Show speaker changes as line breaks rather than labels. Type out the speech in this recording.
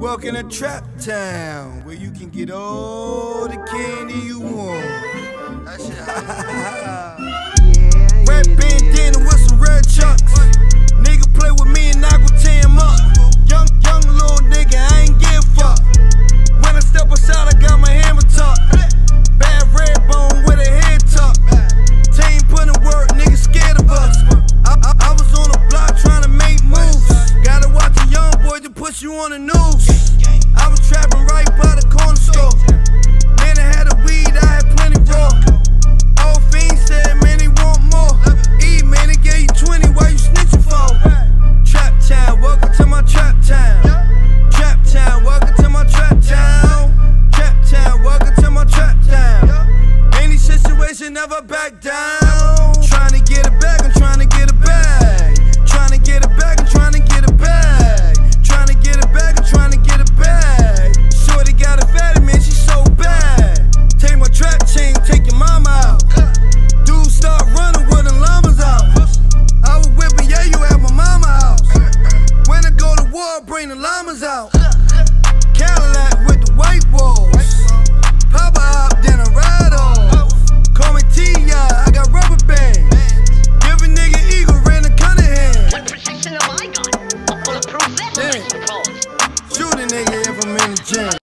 Welcome to Trap Town, where you can get all the candy you want. You on the news. I was trapping right by the corner store. Man, I had a weed, I had plenty raw. Old fiend said, man, they want more. E, man, they gave you 20, why you snitching for? Trap town, welcome to my trap town. Trap town, welcome to my trap town. Trap town, welcome to my trap town. Any situation, never back down. the llamas out. Cadillac with the white walls. Pop hop, then I ride off. Call me T.I., I got rubber bands. Give a nigga eagle, ran a Cunningham. What protection have I got? A bulletproof vest, yeah. I suppose. Shoot a nigga if I'm in the gym.